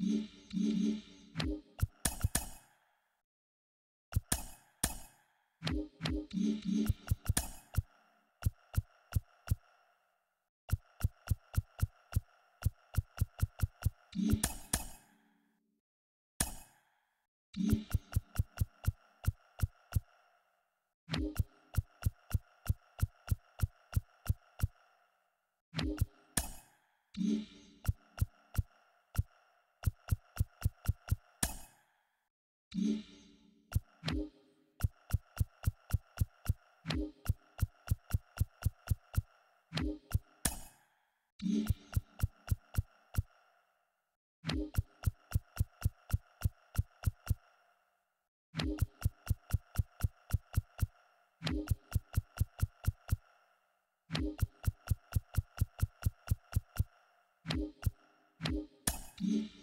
Yeah. Yeah.